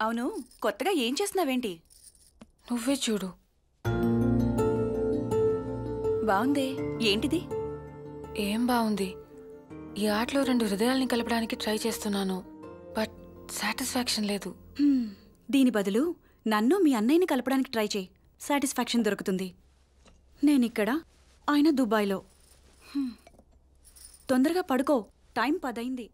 అవును కొత్తగా ఏం చేస్తున్నావేంటి? నువ్వే చూడు. బాగుందే ఏంటిది? ఏం బాగుంది ఈ ఆటలో రెండు హృదయాల్ని కలపడానికి ట్రై చేస్తున్నాను బట్ సాటిస్ఫాక్షన్ లేదు. హ్మ్, దీని బదులు నన్ను మీ అన్నయ్యని కలపడానికి ట్రై చేయి. సాటిస్ఫాక్షన్ దొరుకుతుంది. నేనిక్కడ ఆయన దుబాయ్లో. హ్మ్. తొందరగా పడుకో టైం పదైంది.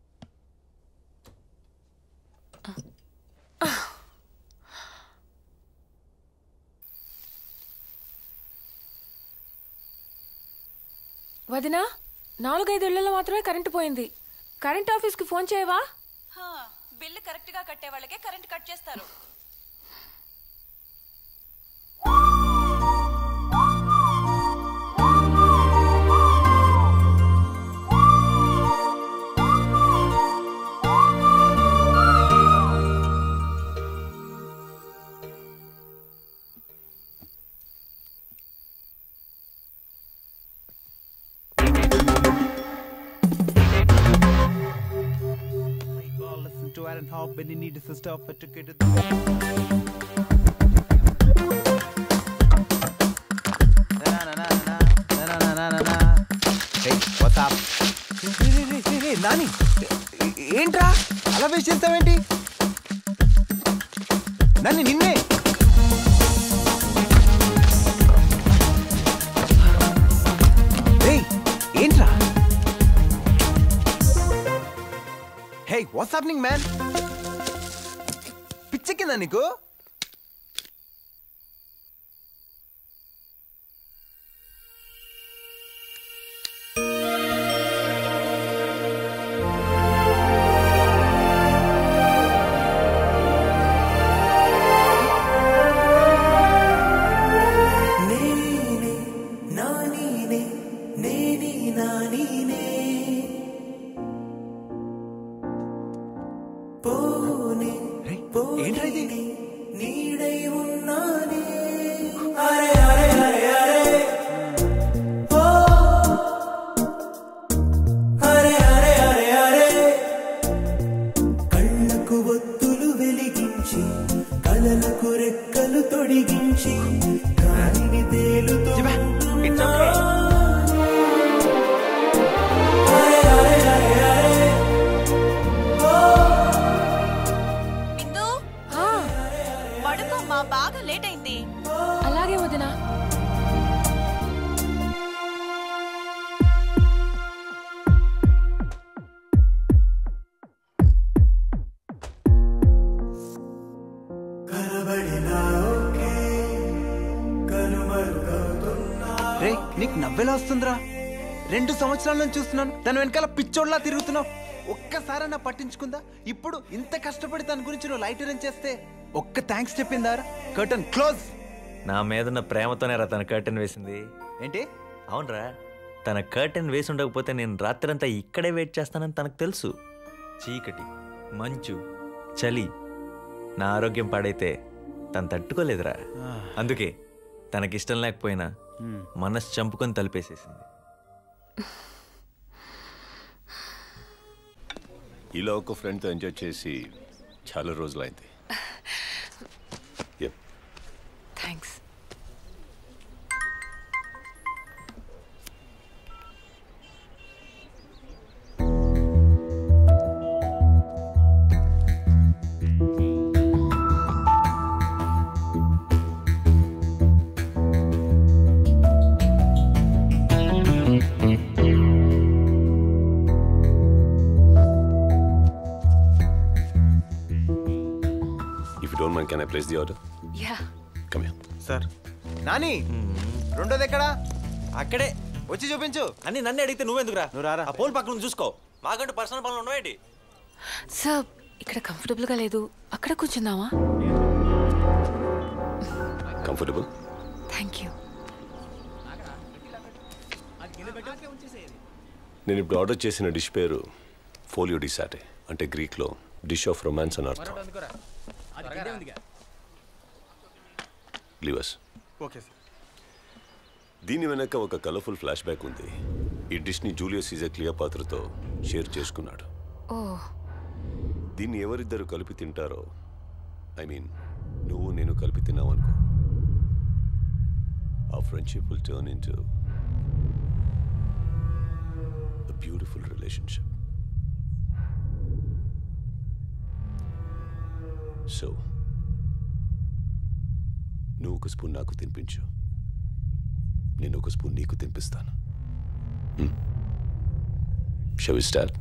వదినా నాలుగైదేళ్ళలో మాత్రమే కరెంటు పోయింది. కరెంట్ ఆఫీస్కి ఫోన్ చేయవా? బిల్లు కరెక్ట్గా కట్టే వాళ్ళకే కరెంట్ కట్ చేస్తారు. To Aaron Hop when you need a for to get. Nani. ఏంట్రా? అలా వేస్ట్ చేస్తావేంటి? నన్ను. నిన్నే ఏంట్రా? హే వాట్స్ హ్యాపెనింగ్ మ్యాన్ దొరికిందా నీకు? నవ్వెలా వస్తుందిరా. రెండు సంవత్సరాల నుంచి చూస్తున్నాను. తన వెనకాల పిచ్చోడ్లా తిరుగుతున్నావు. ఒక్కసారన్నా పట్టించుకుందా? ఇప్పుడు ఇంత కష్టపడి తన గురించి నువ్వు లైట్ అరేంజ్ చేస్తే ఒక్క థ్యాంక్స్ చెప్పిందారా? కర్టన్ క్లోజ్ నా మీదున్న ప్రేమతోనే రా తన కర్టెన్ వేసింది. ఏంటి? అవునరా తన కర్టెన్ వేసి ఉండకపోతే నేను రాత్రంతా ఇక్కడే వెయిట్ చేస్తానని తనకు తెలుసు. చీకటి మంచు చలి. నా ఆరోగ్యం పాడైతే తను తట్టుకోలేదురా. అందుకే తనకిష్టం లేకపోయినా మనసు చంపుకొని తలిపేసేసింది. ఇలా ఒక ఫ్రెండ్తో ఎంజాయ్ చేసి చాలా రోజులైంది. Place the order? Yeah. Come here. Sir. Nani! రెండోది ఎక్కడా? అక్కడే. వచ్చి చూపించు. అని నన్ను అడిగితే నువ్వెందుకురా? నువ్వు రారా. ఆ పోల్ పక్కన చూసుకో. మాకంటూ పర్సనల్ పనులు ఉన్నాయేంటి సార్ ఇక్కడ కంఫర్టబుల్గా లేదు. అక్కడ కూర్చుందామా? Comfortable? థ్యాంక్ యూ నేను ఇప్పుడు ఆర్డర్ చేసిన డిష్ పేరు ఫోలియో డిసాటే అంటే గ్రీక్లో డిష్ ఆఫ్ రొమాన్స్ అని అర్థం. లివర్స్ ఓకే సార్ దీని వెనక ఒక కలర్ఫుల్ ఫ్లాష్ బ్యాక్ ఉంది. ఈ డిష్ని జూలియస్ సీజర్ క్లియోపాత్రతో షేర్ చేసుకున్నాడు. ఓ. దీన్ని ఎవరిద్దరు కలిపి తింటారో? ఐ మీన్ నువ్వు నేను కలిపి తిన్నావు అనుకో ఆ friendship will turn in to beautiful relationship so నువ్వు ఒక స్పూన్ నాకు తినిపించు. నేను ఒక స్పూన్ నీకు తినిపిస్తాను. షో స్టార్ట్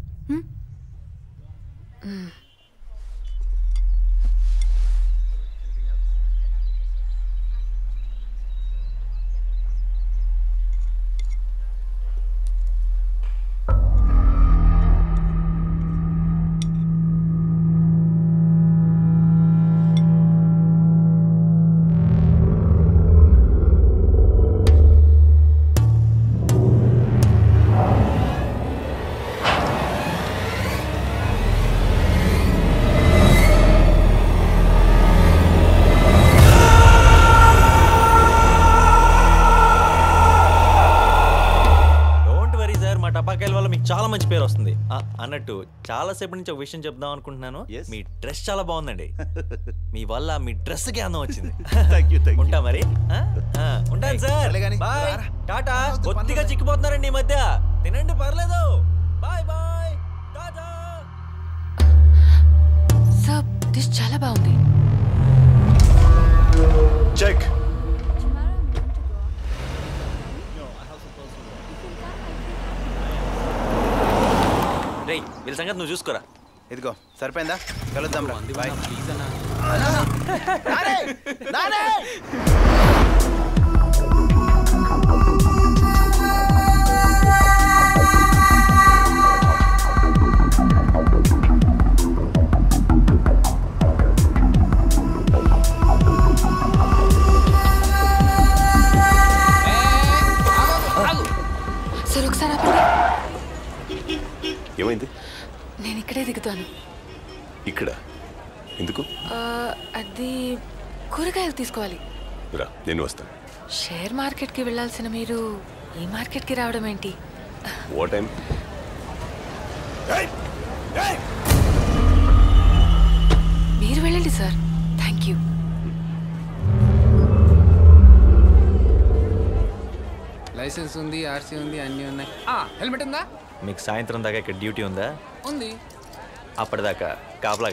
అన్నట్టు చాలా సేపటి నుంచి ఒక విషయం చెప్దాం అనుకుంటున్నాను Yes. మీ డ్రెస్ చాలా బాగుందండి మీ వల్ల మీ డ్రెస్కి అందం వచ్చింది Thank you, thank you. ఉంటా మరి ఆ? ఆ, ఉంటాను సార్ సర్లే గాని. బాయ్ రారా. టాటా కొద్దిగా. చిక్కిపోతున్నారండి ఈ మధ్య తినండి పర్లేదు బాయ్ బాయ్ టాటా సార్ చాలా బాగుంది చెక్ రేయ్ వీళ్ళ సంగతి నువ్వు చూసుకోరా. ఇదిగో సరిపోయిందా? కలుద్దాం రా బాయ్ సార్ కూరగాయలు తీసుకోవాలి. రా నేను వస్తాను షేర్ మార్కెట్కి వెళ్ళాల్సిన మీరు ఈ మార్కెట్కి రావడం ఏంటి? ఓ టైం మీరు వెళ్ళండి సార్. థ్యాంక్ యూ లైసెన్స్ ఉంది ఆర్సీ ఉంది అన్నీ ఉన్నాయి. ఆ, హెల్మెట్ ఉందా? మీకు సాయంత్రం దాకా ఇక్కడ డ్యూటీ ఉందా? ఉంది. అప్పటిదాకా కాపలా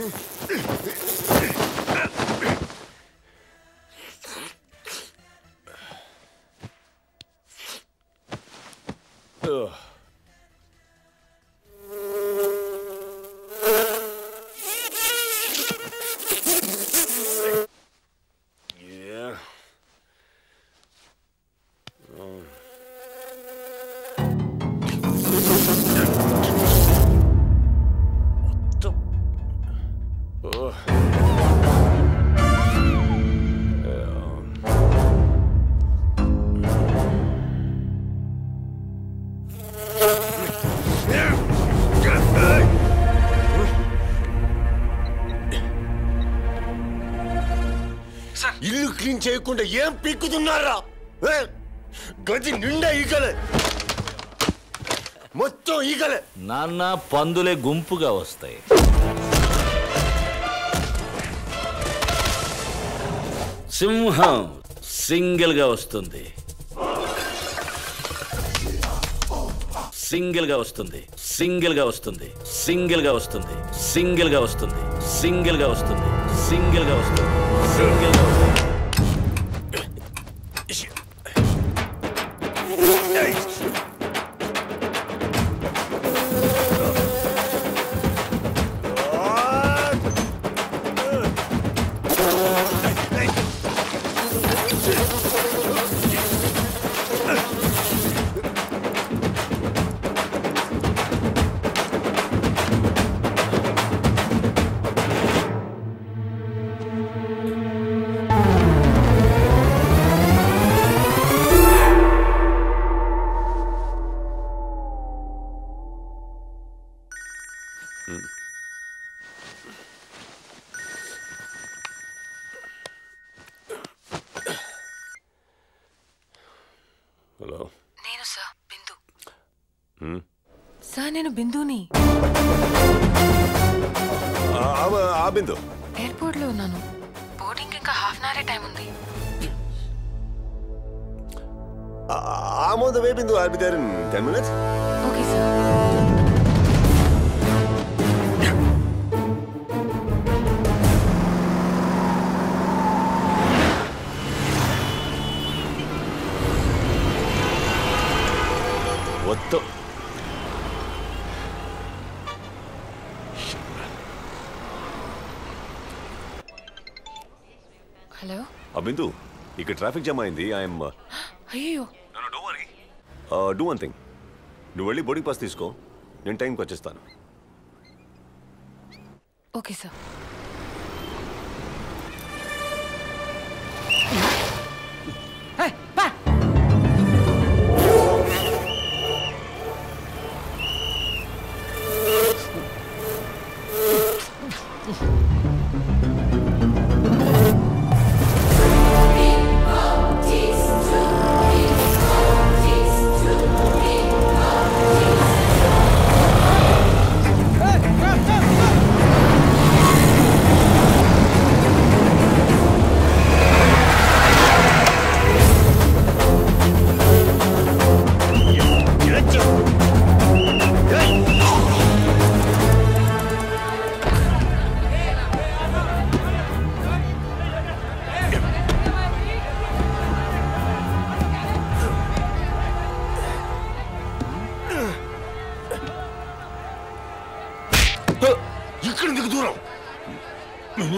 Ugh. క్లీన్ ఏం పీక్కుతున్నారా? గది నిండా ఈగలే. మొత్తం ఈగలే. నాన్న పందులే గుంపుగా వస్తాయి. సింహం సింగిల్గా వస్తుంది. సింగిల్గా వస్తుంది. సింగిల్గా వస్తుంది. సింగిల్గా వస్తుంది. సింగిల్గా వస్తుంది. సింగిల్గా వస్తుంది. సింగిల్గా వస్తుంది. సింగిల్గా వస్తుంది. నేను బిందుని ఆ ఎయిర్పోర్ట్లో ఉన్నాను. బోర్డింగ్ ఇంకా హాఫ్ అన్ అవర్ టైం ఉంది. ఆమోద వే Bindu are be in 10 minutes? Bindu ఇక్కడ ట్రాఫిక్ జామ్ అయింది. ఐఎమ్ అయ్యో డూ వన్ థింగ్ నువ్వు వెళ్ళి బోర్డింగ్ పాస్ తీసుకో. నేను టైంకి వచ్చేస్తాను. Okay sir. ఇక్కడ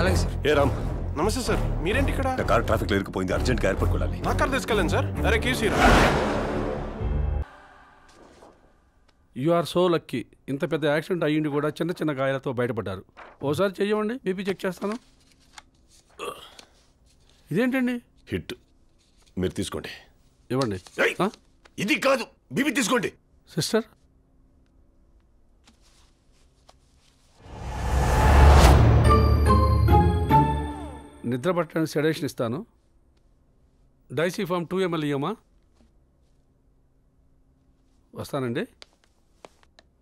అలాగే సార్. ఏ రామ్. నమస్తే సార్ మీరేంటి ఇక్కడ? నా కార్ ట్రాఫిక్లో ఇరుక్కుపోయింది అర్జెంట్గా ఎయిర్పోర్ట్ వెళ్ళాలి. నా కార్ తీసుకెళ్ళండి సార్. అరే కీసీరా యు ఆర్ సో లక్కీ ఇంత పెద్ద యాక్సిడెంట్ అయ్యింది కూడా చిన్న చిన్న గాయాలతో బయటపడ్డారు. ఓసారి చెయ్యమండి బీపీ చెక్ చేస్తాను. ఇదేంటండి? హిట్. మీరు తీసుకోండి. ఇవ్వండి! ఇది కాదు బీబీ తీసుకోండి. సిస్టర్ నిద్ర పట్టడానికి సెడేషన్ ఇస్తాను. డైసీ ఫామ్ టూ ఎంఎల్ ఇయ్యమా వస్తానండి.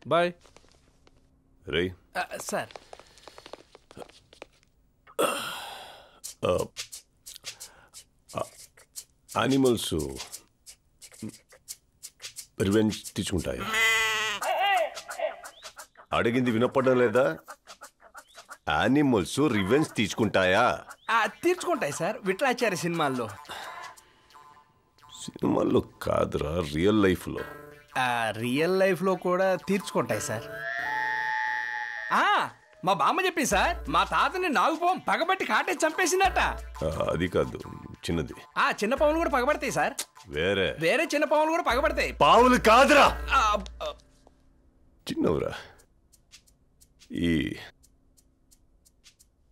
బాయ్ రే. సార్. యానిమల్స్ రివెంజ్ తీసుకుంటాయి అడిగింది వినపడడం లేదా? యానిమల్స్ రివెంజ్ తీసుకుంటాయా తీర్చుకుంటాయి సార్ విట్లాచార్య సినిమాల్లో. సినిమాల్లో కాదురా రియల్ లైఫ్లో. రియల్ లైఫ్లో కూడా తీర్చుకుంటాయి సార్. ఆ, మా బామ్మ చెప్పింది సార్ మా తాతని నాగుపోం పగబట్టి కాటే చంపేసిందట. అది కాదు చిన్నది. ఆ చిన్న పాములు కూడా పగబడతాయి సార్. వేరే. వేరే చిన్న పాములు కూడా పగబడతాయి. పావులు కాదురా! చిన్నవురా. ఈ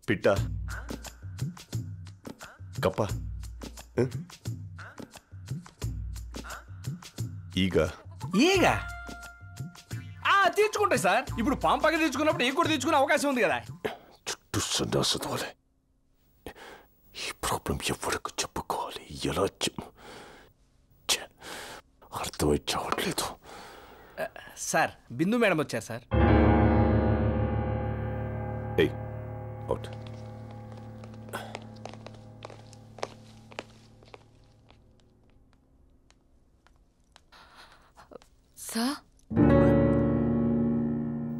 పిట్ట. కప్ప? ఈగ. ఈగ? ఆ తీర్చుకుంటాయి సార్. ఇప్పుడు పాము పగ తీర్చుకున్నప్పుడు ఈ కూడా తీర్చుకునే అవకాశం ఉంది కదా. చుట్టూ సన్నాసతోలే ఈ ప్రాబ్లం ఎవరికి చెప్పుకోవాలి? ఎలా అర్థమై చావట్లేదు. సార్ బిందు మేడం వచ్చారు sir. out. Sir?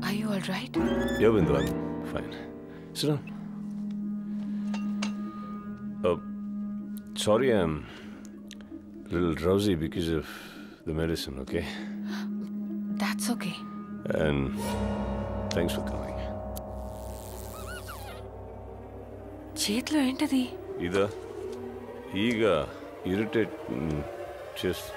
Are you all right? Yeah, Bindu, I'm fine. Sit down. Oh, sorry I'm a little drowsy because of the medicine, okay? That's okay. And thanks for coming. చేతిలో ఏంటది? ఇదా. ఈగ irritate చేస్తా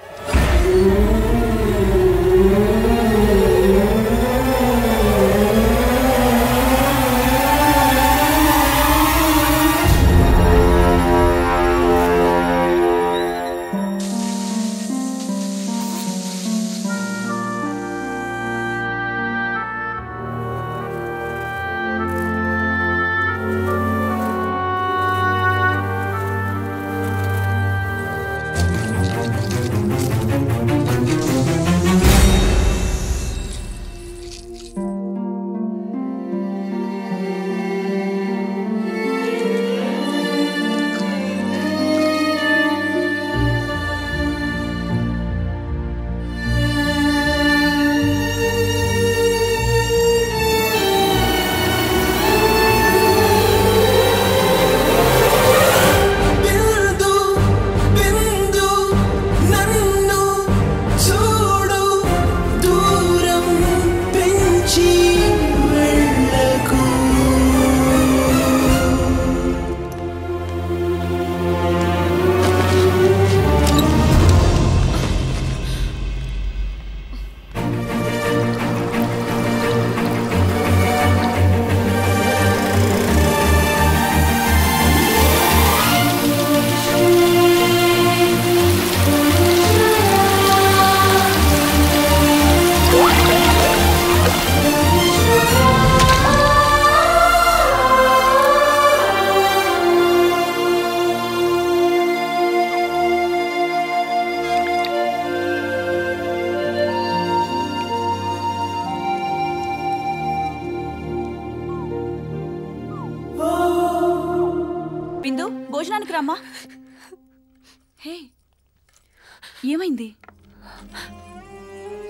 ఏమైంది?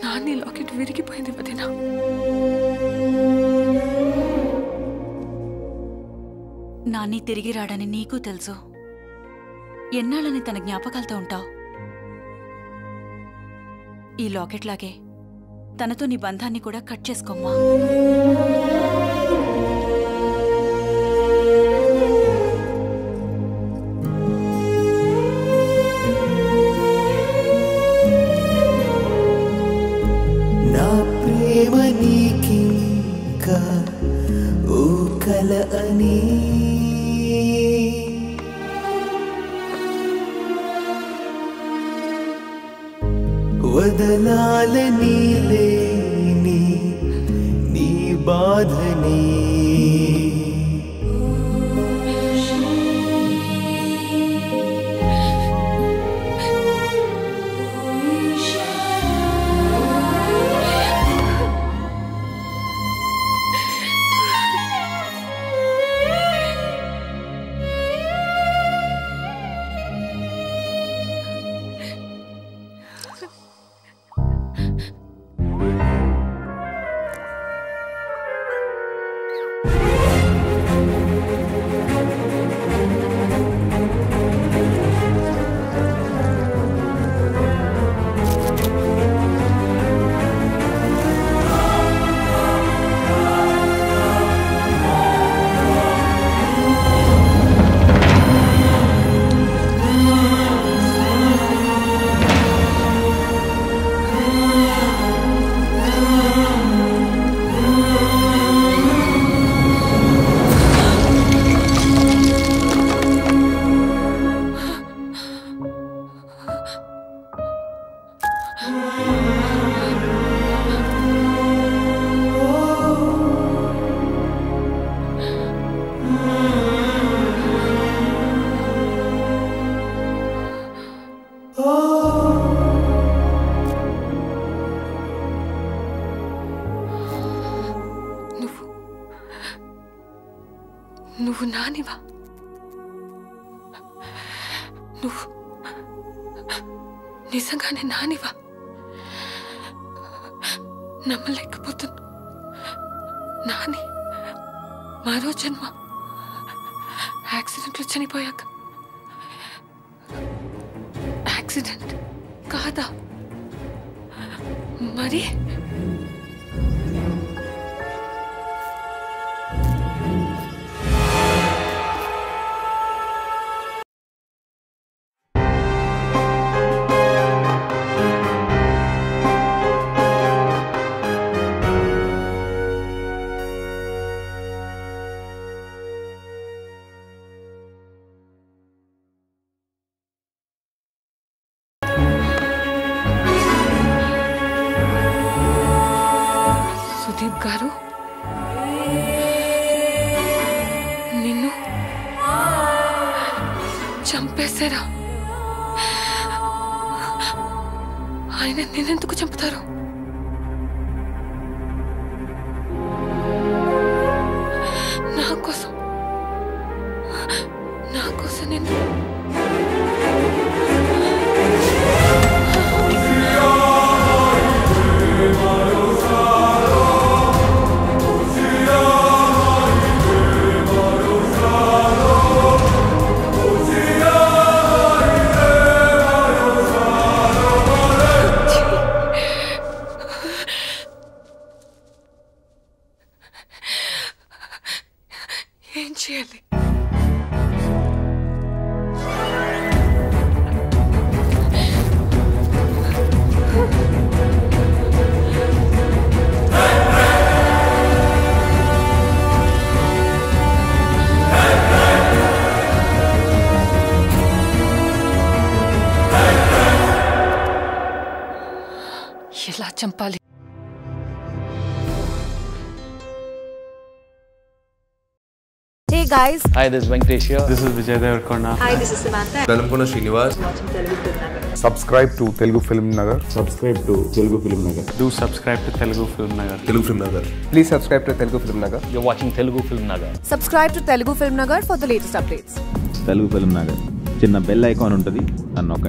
Nani locket విరిగిపోయింది వదినా. నాన్ని తిరిగి రాడని నీకు తెలుసు. ఎన్నాళ్ళని తన జ్ఞాపకాలతో ఉంటావు? ఈ లాకెట్ లాగే తనతో నీ బంధాన్ని కూడా కట్ చేసుకోమ్మా. యాక్సిడెంట్లో చనిపోయాక. యాక్సిడెంట్ కాదా? మరి? చంపేశారా? ఆయన నేనెందుకు చంపుతారు? చంపాలి Hey guys, Hi, this is Venkatesh here. This is Vijay Devarkonda. hi, this is Samantha. Velankonda Srinivas subscribe to Telugu Film Nagar subscribe to Telugu Film Nagar Do subscribe to Telugu Film Nagar. Telugu Film Nagar please subscribe to Telugu Film Nagar You're watching Telugu Film Nagar. Subscribe to Telugu Film Nagar for the latest updates. Telugu Film Nagar చిన్న bell icon ఉంటుంది అన్నొక్కండి